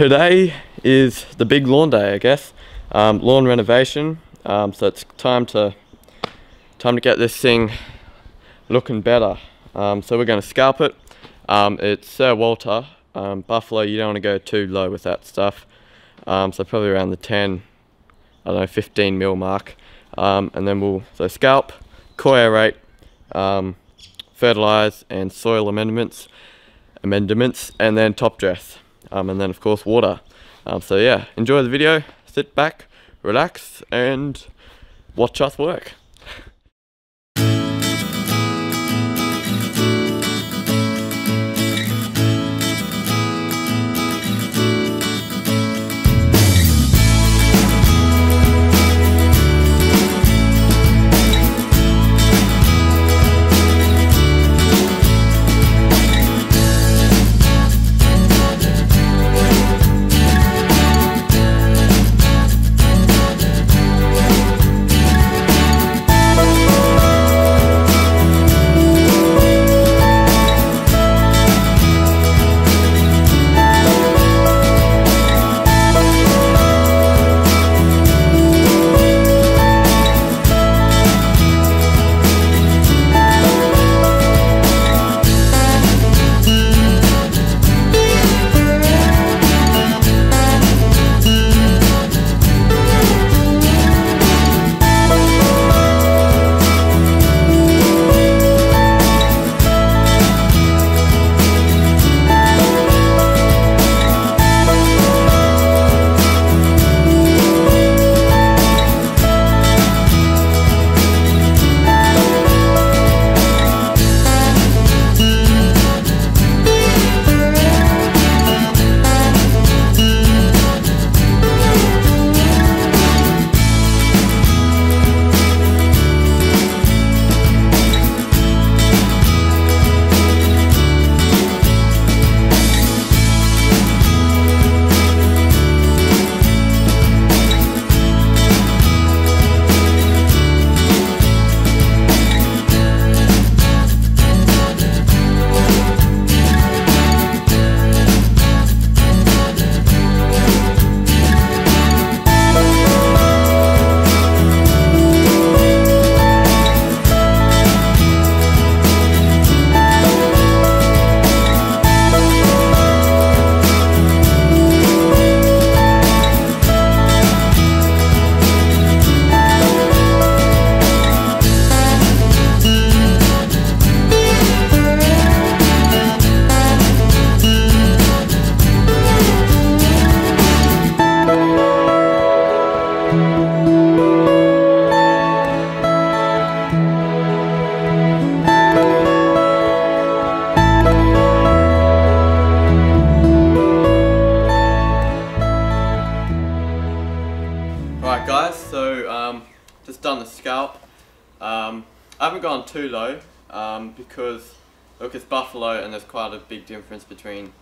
today is the big lawn day I guess, um, lawn renovation, um, so it's time to time to get this thing looking better. Um, so we're going to scalp it, um, it's Sir Walter, um, Buffalo you don't want to go too low with that stuff, um, so probably around the 10, I don't know 15 mil mark, and then we'll, so scalp, core aerate, fertilize and soil amendments, amendments and then top dress um, and then of course water. Um, so yeah enjoy the video sit back relax and watch us work too low um, because look it's buffalo and there's quite a big difference between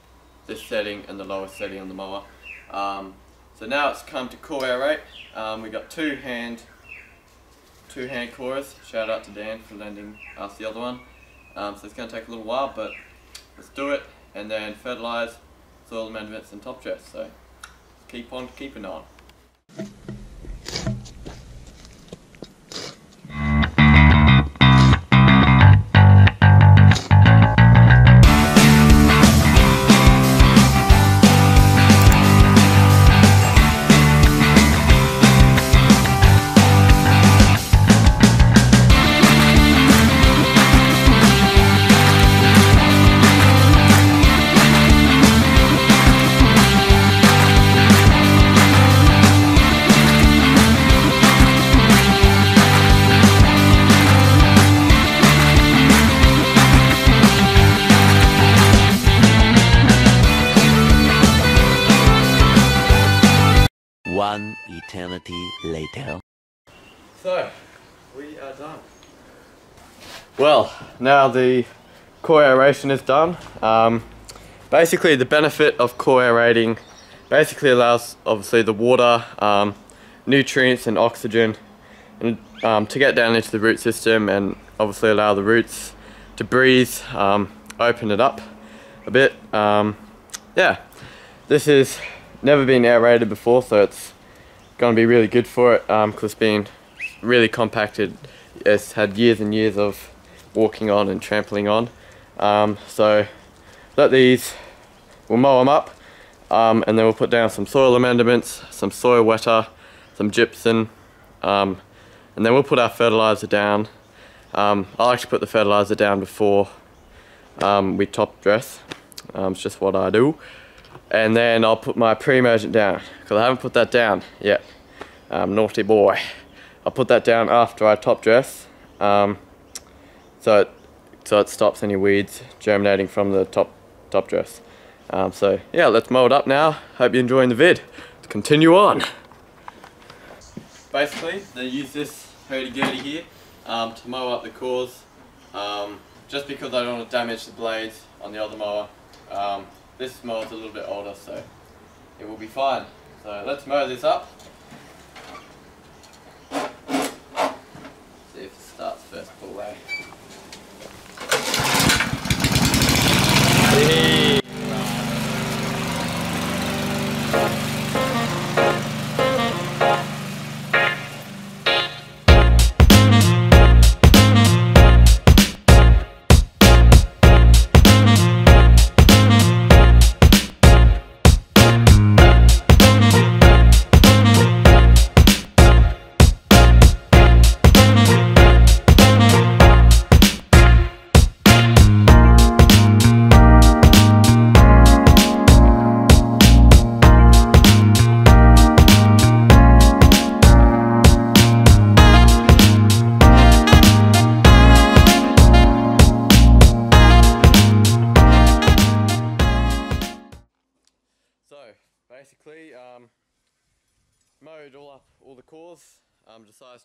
this setting and the lowest setting on the mower. Um, so now it's come to core aerate. Um, we got two hand two hand cores. Shout out to Dan for lending us the other one. Um, so it's going to take a little while but let's do it and then fertilize, soil amendments and top dress. So keep on keeping on. Eternity later. So, we are done. Well, now the core aeration is done. Um, basically, the benefit of core aerating basically allows, obviously, the water, um, nutrients and oxygen and, um, to get down into the root system and obviously allow the roots to breathe, um, open it up a bit. Um, yeah, this has never been aerated before, so it's going to be really good for it because it's been really compacted. It's had years and years of walking on and trampling on. Um, so let these, we'll mow them up um, and then we'll put down some soil amendments, some soil wetter, some gypsum, um, and then we'll put our fertilizer down. Um, I like to put the fertilizer down before um, we top dress. Um, it's just what I do. And then I'll put my pre-emergent down because I haven't put that down yet. Um, naughty boy. I'll put that down after I top dress. so it so it stops any weeds germinating from the top top dress. Um, so yeah, let's mow it up now. Hope you're enjoying the vid. Let's continue on. Basically, they use this hurdy-gurdy here um, to mow up the cores. Um, just because I don't want to damage the blades on the other mower. This mower's a little bit older, so it will be fine. So let's mow this up. See if it starts first pull away. basically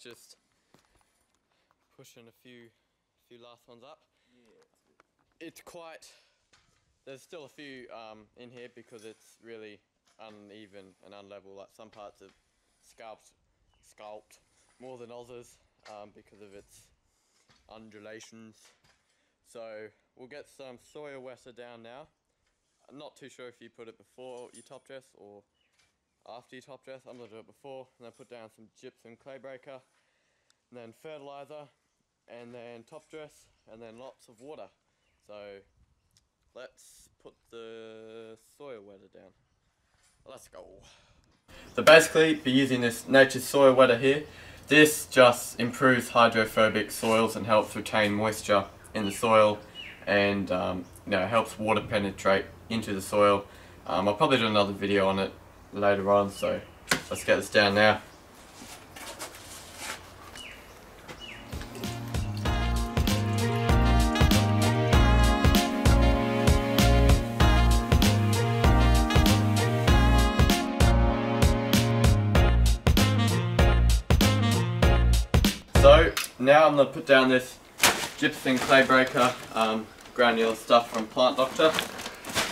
just pushing a few few last ones up. Yeah, it's quite. There's still a few um, in here because it's really uneven and unlevel. Like some parts are scalped, scalped more than others um, because of its undulations. So we'll get some soil wetter down now. I'm not too sure if you put it before your top dress or after your top dress. I'm going to do it before and then put down some gypsum clay breaker and then fertilizer and then top dress and then lots of water. So let's put the soil wetter down. Let's go. So basically, be using this Nature's Soil Wetter here. This just improves hydrophobic soils and helps retain moisture in the soil and um, you know, helps water penetrate into the soil. Um, I'll probably do another video on it later on, so let's get this down now. Now I'm going to put down this gypsum clay breaker um, granular stuff from Plant Doctor.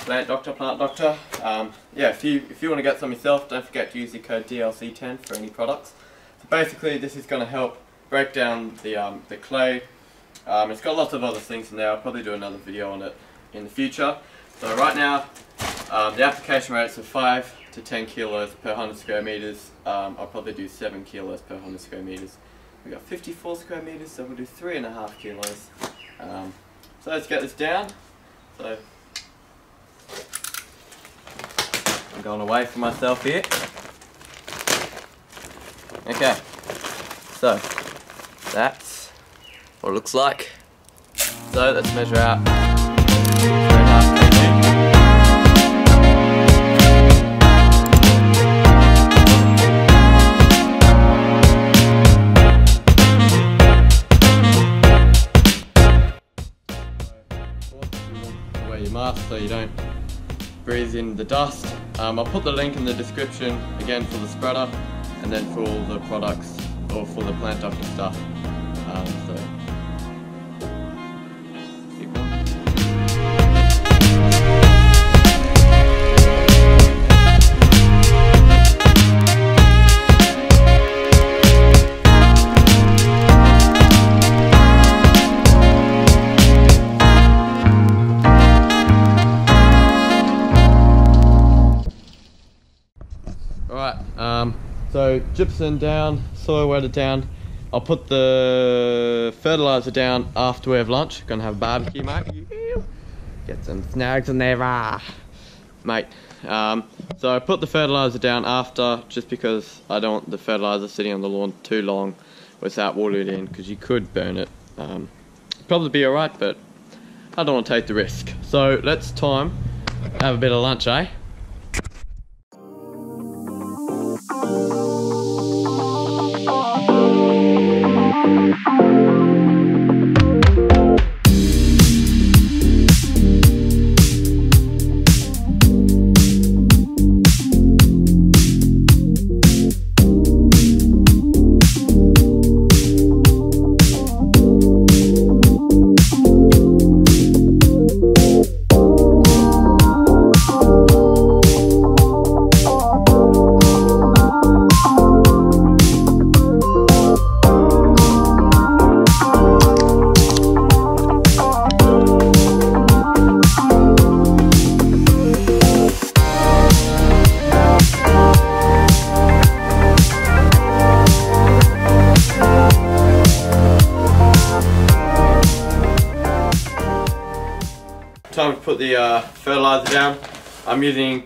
Plant Doctor, Plant Doctor. Um, yeah, if you if you want to get some yourself, don't forget to use the code DLC10 for any products. So basically, this is going to help break down the um, the clay. Um, it's got lots of other things in there. I'll probably do another video on it in the future. So right now, um, the application rates are 5 to 10 kilos per 100 square meters. Um, I'll probably do 7 kilos per 100 square meters. We've got 54 square meters, so we'll do 3.5 kilos. Um, so let's get this down. So I'm going away from myself here. Okay, so that's what it looks like. So let's measure out so you don't breathe in the dust. Um, I'll put the link in the description again for the spreader and then for all the products or for the plant doctor stuff. Um, so So gypsum down, soil wetter down. I'll put the fertilizer down after we have lunch. Gonna have a barbecue, mate. Get some snags in there, ah, mate. Um, so I put the fertilizer down after, just because I don't want the fertilizer sitting on the lawn too long without water it in, because you could burn it. Um, probably be alright, but I don't want to take the risk. So let's time have a bit of lunch, eh?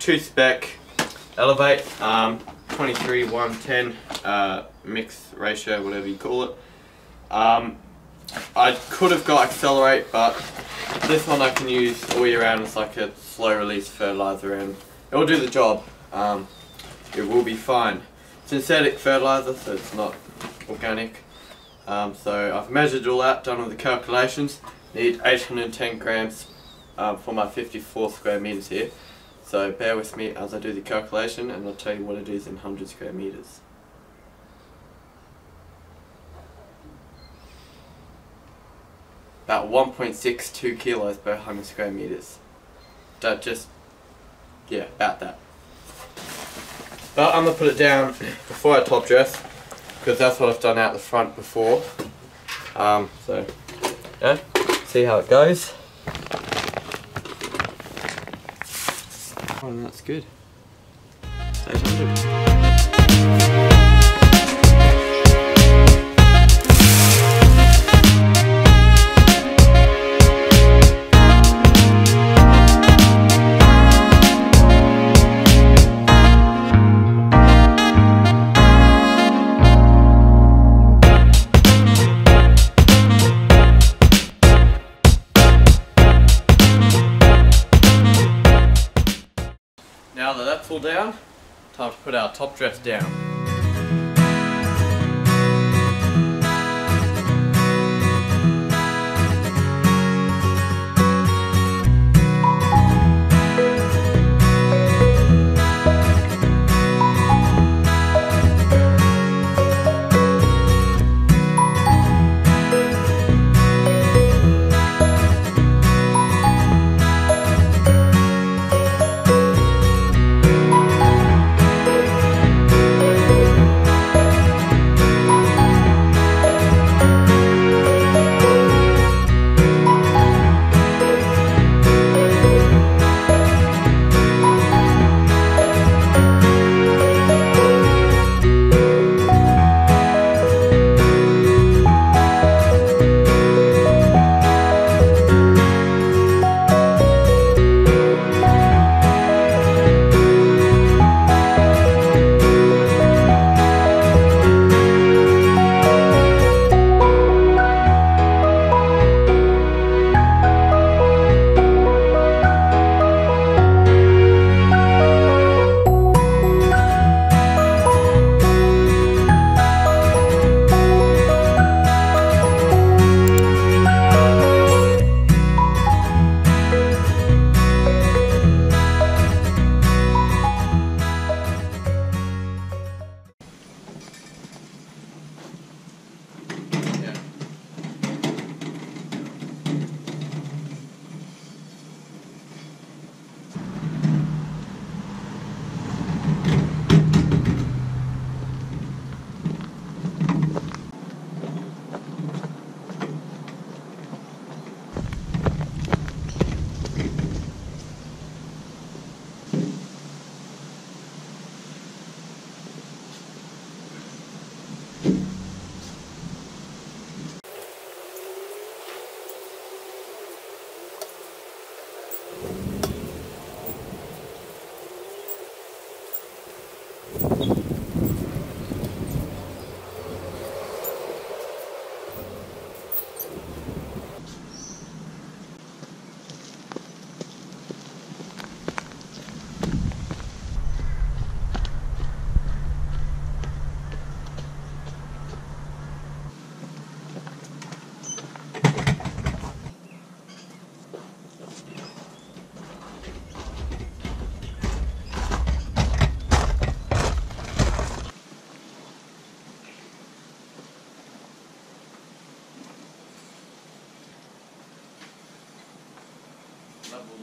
Two spec Elevate um, 23 110 uh, mix ratio, whatever you call it. Um, I could have got Accelerate, but this one I can use all year round. It's like a slow release fertilizer, and it will do the job. Um, it will be fine. Synthetic fertilizer, so it's not organic. Um, so I've measured all that, done all the calculations. Need 810 grams um, for my 54 square meters here. So bear with me as I do the calculation and I'll tell you what it is in 100 square meters. About 1.62 kilos per 100 square meters. That just, yeah, about that. But I'm going to put it down before I top dress because that's what I've done out the front before. Um, so, yeah, see how it goes. Oh, that's good. 800. Top dress down.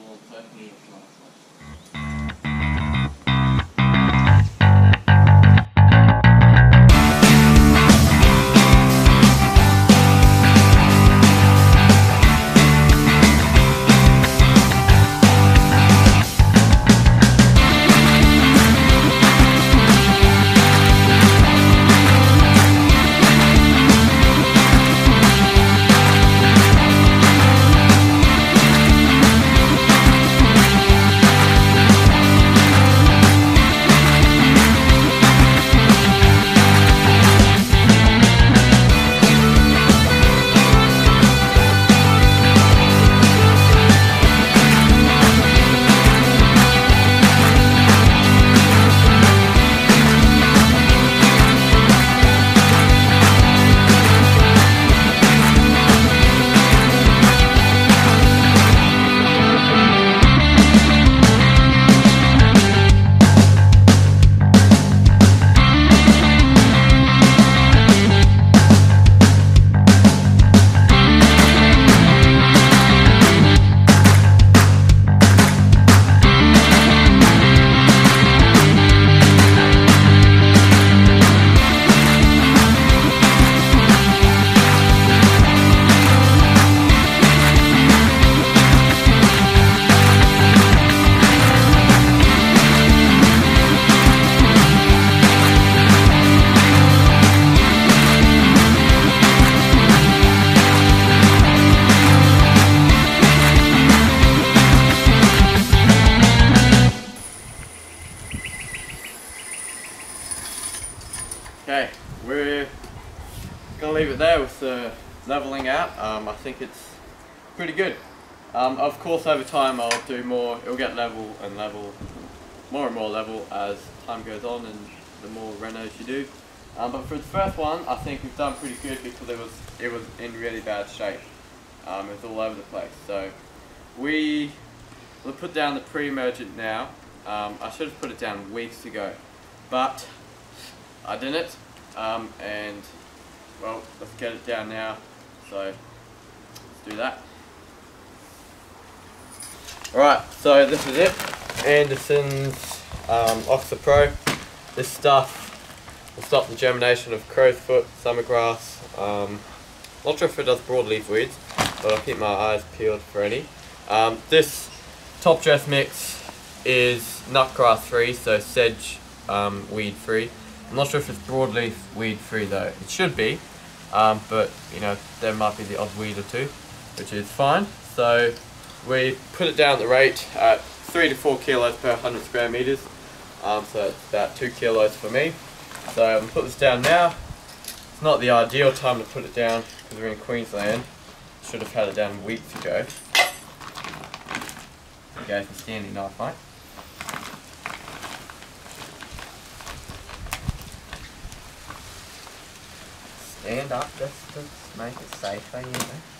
More certainly it's last think it's pretty good. Um, of course, over time I'll do more. It'll get level and level, more and more level as time goes on, and the more renos you do. Um, but for the first one, I think we've done pretty good because it was it was in really bad shape. Um, it was all over the place. So we will put down the pre-emergent now. Um, I should have put it down weeks ago, but I didn't. Um, and well, let's get it down now. So do that. Alright, so this is it. Anderson's um, Pro. This stuff will stop the germination of crow's foot, summergrass. Um, not sure if it does broadleaf weeds, but I'll keep my eyes peeled for any. Um, this top dress mix is nutgrass free, so sedge um, weed free. I'm not sure if it's broadleaf weed free though. It should be, um, but you know there might be the odd weed or two, which is fine. So we put it down the rate at three to four kilos per 100 square meters. Um, so it's about two kilos for me. So I'm gonna put this down now. It's not the ideal time to put it down because we're in Queensland. Should have had it down weeks ago. Okay, for standing knife, mate. Stand up just to make it safer, you know.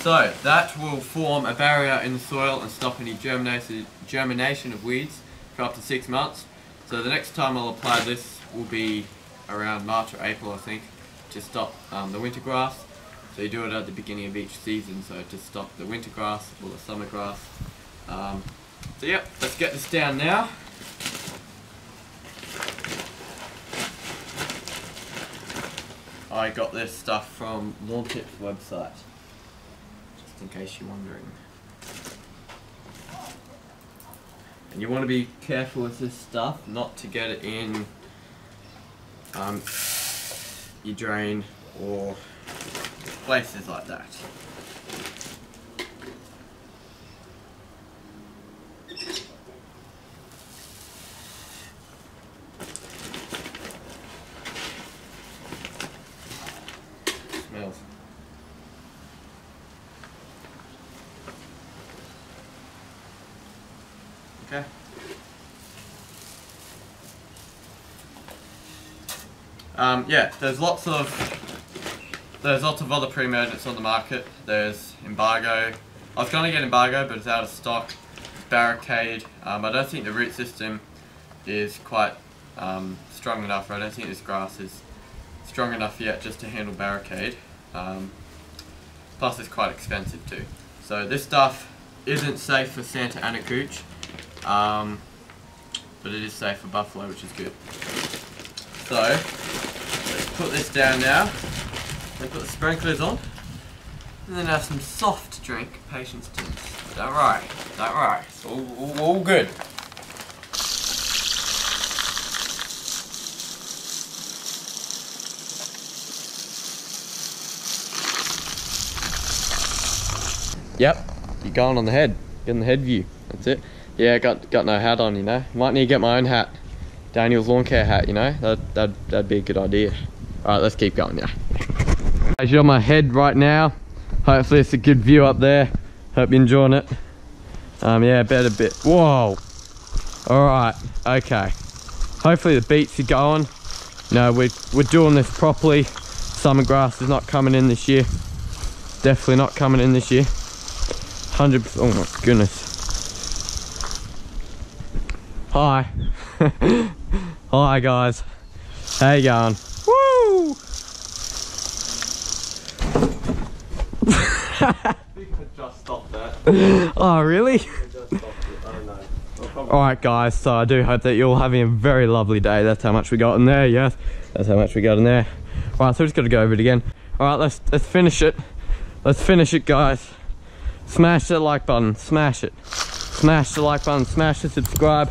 So that will form a barrier in the soil and stop any germination of weeds for up to six months. So the next time I'll apply this will be around March or April, I think, to stop um, the winter grass. So you do it at the beginning of each season, so to stop the winter grass or the summer grass. Um, so yep, let's get this down now. I got this stuff from Lawn Tips website, just in case you're wondering. And you want to be careful with this stuff, not to get it in um, your drain or places like that. Smells. Okay. Um, yeah, there's lots of there's lots of other pre-emergents on the market. There's embargo. I was going to get embargo, but it's out of stock. Barricade. Um, I don't think the root system is quite um, strong enough. I don't think this grass is strong enough yet just to handle barricade. Um, Plus it's quite expensive too. So this stuff isn't safe for Santa Ana Cooch. Um, but it is safe for buffalo, which is good. So, put this down now. Then put the sprinklers on. And then have some soft drink, patience tins. Is that right? It's all, all, all good. Yep, you're going on the head. Getting the head view. That's it. Yeah, got got no hat on, you know. Might need to get my own hat. Daniel's lawn care hat, you know. That that that'd be a good idea. All right, let's keep going. Yeah. As you're on my head right now. Hopefully it's a good view up there. Hope you're enjoying it. Um, yeah, better bit. Whoa. All right. Okay. Hopefully the beats are going. No, we're we're doing this properly. Summer grass is not coming in this year. Definitely not coming in this year. 100%. Oh my goodness. Hi. Hi guys. How you going? Just stop that. oh really? Alright guys, so I do hope that you're all having a very lovely day. That's how much we got in there, yes. That's how much we got in there. Alright, so we just gotta go over it again. Alright, let's let's finish it. Let's finish it guys. Smash that like button, smash it. Smash the like button, smash the subscribe.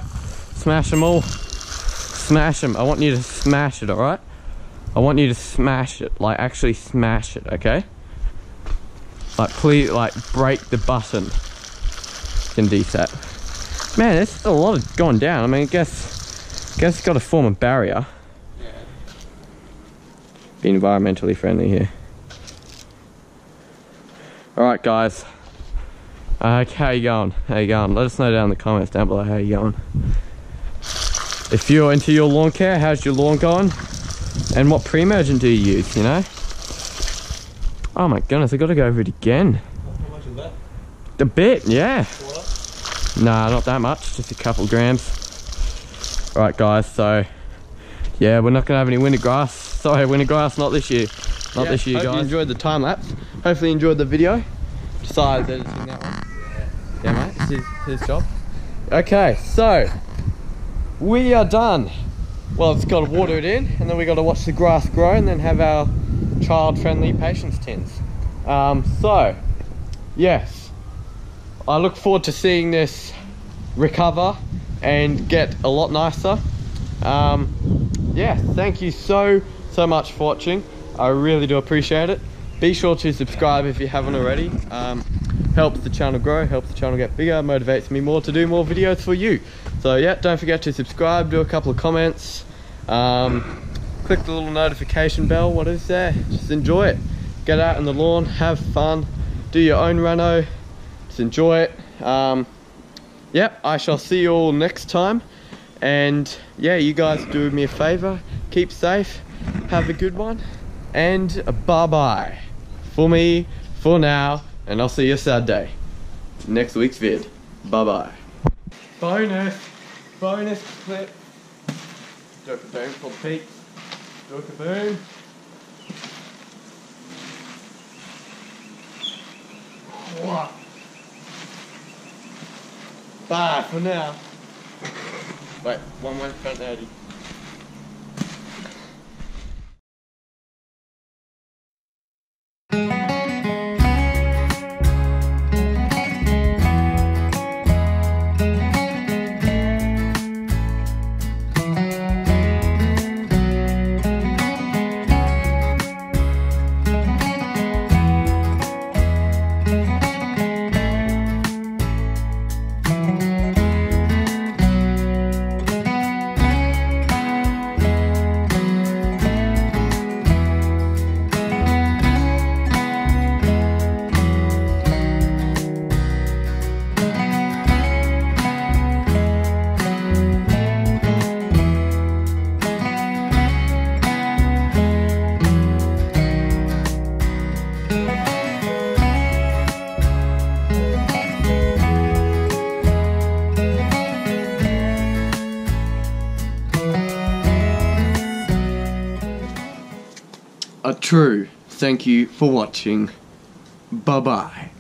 Smash them all. Smash them. I want you to smash it, alright? I want you to smash it. Like, actually smash it, okay? Like, please, like, break the button. Can DSAT. Man, there's a lot of going down. I mean, I guess, guess it's got to form a barrier. Be environmentally friendly here. Alright, guys. Uh, how you going? How you going? Let us know down in the comments down below how you going. If you're into your lawn care, how's your lawn going? And what pre-emergent do you use, you know? Oh my goodness, I gotta go over it again. How much is that? A bit, yeah. Nah, not that much, just a couple grams. Alright guys, so yeah, we're not gonna have any winter grass. Sorry, winter grass, not this year. Not Yeah, this year, hope you guys. enjoyed the time lapse. Hopefully you enjoyed the video. Besides editing that one. Yeah, mate, it's his, his job. Okay, so we are done. Well, it's got to water it in, and then we got to watch the grass grow, and then have our child-friendly patience tins. Um, so, yes, I look forward to seeing this recover and get a lot nicer. Um, yeah, thank you so, so much for watching. I really do appreciate it. Be sure to subscribe if you haven't already. Um, helps the channel grow, helps the channel get bigger, motivates me more to do more videos for you. So yeah, don't forget to subscribe, do a couple of comments, um, click the little notification bell, what is there? Just enjoy it. Get out in the lawn, have fun, do your own reno, just enjoy it. Um, yep, I shall see you all next time. And yeah, you guys do me a favor, keep safe, have a good one, and bye-bye. For me, for now, and I'll see you Saturday. Next week's vid. Bye-bye. Bonus! Bonus clip. Do a boom for the peaks. Do a boom. Bye for now. Wait, one more front Eddie. True thank you for watching. Bye bye.